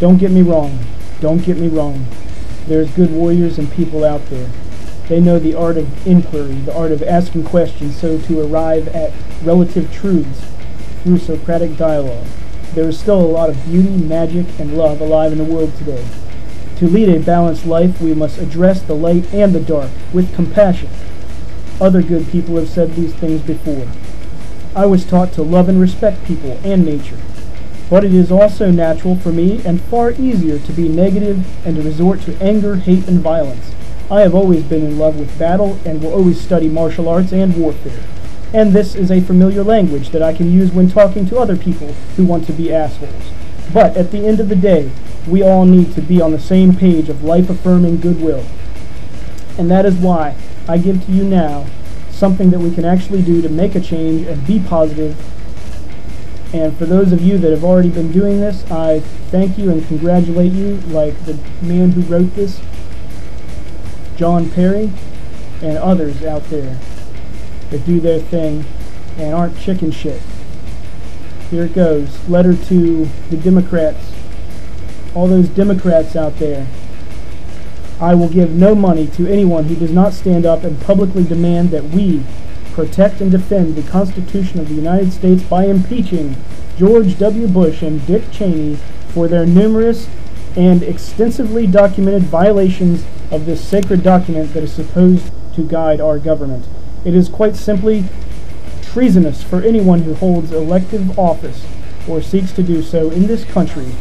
Don't get me wrong. Don't get me wrong. There's good warriors and people out there. They know the art of inquiry, the art of asking questions so to arrive at relative truths through Socratic dialogue. There is still a lot of beauty, magic, and love alive in the world today. To lead a balanced life, we must address the light and the dark with compassion. Other good people have said these things before. I was taught to love and respect people and nature. But it is also natural for me and far easier to be negative and to resort to anger, hate, and violence. I have always been in love with battle and will always study martial arts and warfare. And this is a familiar language that I can use when talking to other people who want to be assholes. But at the end of the day, we all need to be on the same page of life affirming goodwill. And that is why I give to you now something that we can actually do to make a change and be positive and for those of you that have already been doing this, I thank you and congratulate you, like the man who wrote this, John Perry, and others out there that do their thing and aren't chicken shit. Here it goes. Letter to the Democrats. All those Democrats out there. I will give no money to anyone who does not stand up and publicly demand that we, protect and defend the Constitution of the United States by impeaching George W. Bush and Dick Cheney for their numerous and extensively documented violations of this sacred document that is supposed to guide our government. It is quite simply treasonous for anyone who holds elective office or seeks to do so in this country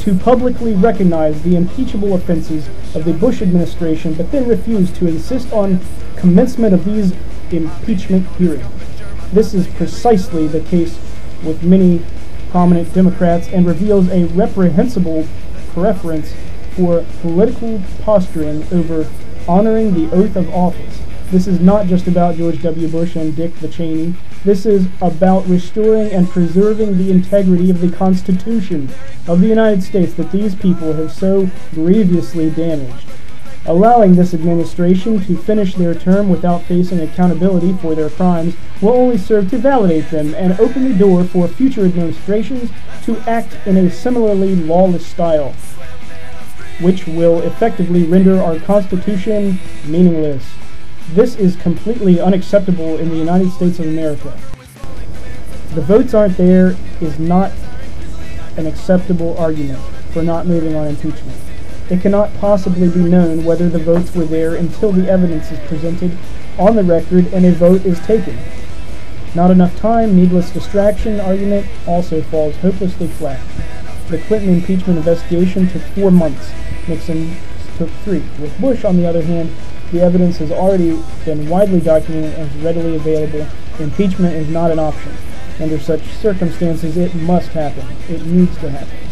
to publicly recognize the impeachable offenses of the Bush administration, but then refuse to insist on commencement of these impeachment hearing. This is precisely the case with many prominent Democrats and reveals a reprehensible preference for political posturing over honoring the oath of office. This is not just about George W. Bush and Dick the Cheney. This is about restoring and preserving the integrity of the Constitution of the United States that these people have so grievously damaged. Allowing this administration to finish their term without facing accountability for their crimes will only serve to validate them and open the door for future administrations to act in a similarly lawless style, which will effectively render our Constitution meaningless. This is completely unacceptable in the United States of America. The votes aren't there is not an acceptable argument for not moving on impeachment. It cannot possibly be known whether the votes were there until the evidence is presented on the record and a vote is taken. Not enough time, needless distraction argument also falls hopelessly flat. The Clinton impeachment investigation took four months. Nixon took three. With Bush, on the other hand, the evidence has already been widely documented and is readily available. Impeachment is not an option. Under such circumstances, it must happen. It needs to happen.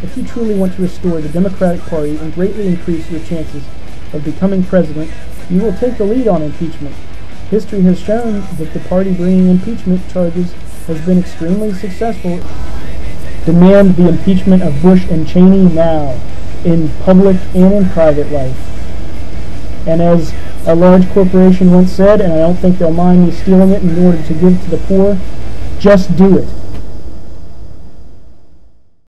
If you truly want to restore the Democratic Party and greatly increase your chances of becoming president, you will take the lead on impeachment. History has shown that the party bringing impeachment charges has been extremely successful. Demand the impeachment of Bush and Cheney now, in public and in private life. And as a large corporation once said, and I don't think they'll mind me stealing it in order to give to the poor, just do it.